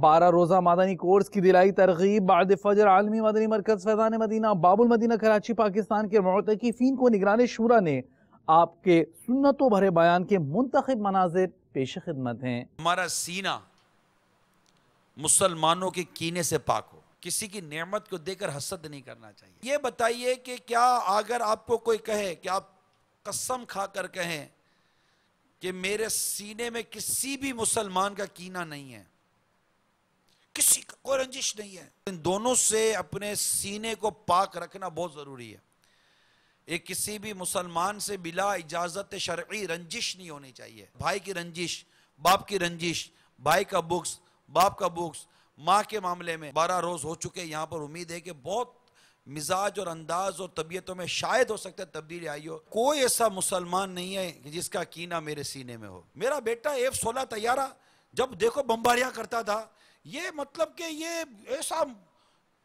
बारह रोज़ा मादनी कोर्स की दिलाई तरगीब। बाद फजर आलमी मदनी मरकज फैजान मदीना, बाबुल मदीना, कराची, पाकिस्तान के मोतकीफ़ीन को निगरान शुरा ने आपके सुन्नतों भरे बयान के मुंतखब मनाजिर पेश खिदमत हैं। हमारा सीना मुसलमानों के कीने से पाक हो। किसी की नेमत को देकर हसद नहीं करना चाहिए। ये बताइए कि क्या अगर आपको कोई कहे कि आप कसम खाकर कहें कि मेरे सीने में किसी भी मुसलमान का कीना नहीं है कोई रंजिश नहीं है। इन दोनों से अपने सीने को पाक रखना बहुत ज़रूरी है। एक किसी भी मुसलमान से बिला इजाज़त शर्ई रंजिश नहीं होनी चाहिए। भाई की रंजिश, बाप की रंजिश, भाई का बुक्स, बाप का बुक्स, माँ के मामले में बारह रोज हो चुके यहाँ पर उम्मीद है कि बहुत मिजाज और अंदाज और तबीयतों में शायद हो सकता है तब्दीली आई हो। कोई ऐसा मुसलमान नहीं है जिसका कीना मेरे सीने में हो। मेरा बेटा एफ़ सोलह तैयारा, जब देखो बम्बारियाँ करता था ये मतलब कि ये ऐसा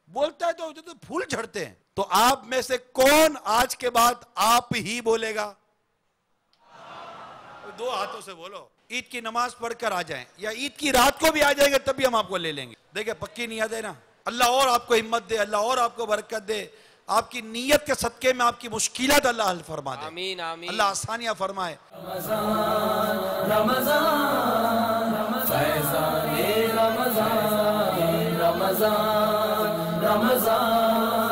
बोलता है तो, तो फूल झड़ते हैं। तो आप में से कौन आज के बाद आप ही बोलेगा? दो हाथों से बोलो। ईद की नमाज़ पढ़कर आ जाएँ या ईद की रात को भी आ जाएँगे तभी हम आपको ले लेंगे। देखिए पक्की नहीं है ना? अल्लाह और आपको हिम्मत दे अल्लाह और आपको बरकत दे। आपकी नीयत के सदके में आपकी मुश्किल अल्लाह हल फरमा दे। आमीन आमीन। अल्लाह आसानियाँ फरमाए। रमज़ान रमज़ान। Ramazan, Ramazan.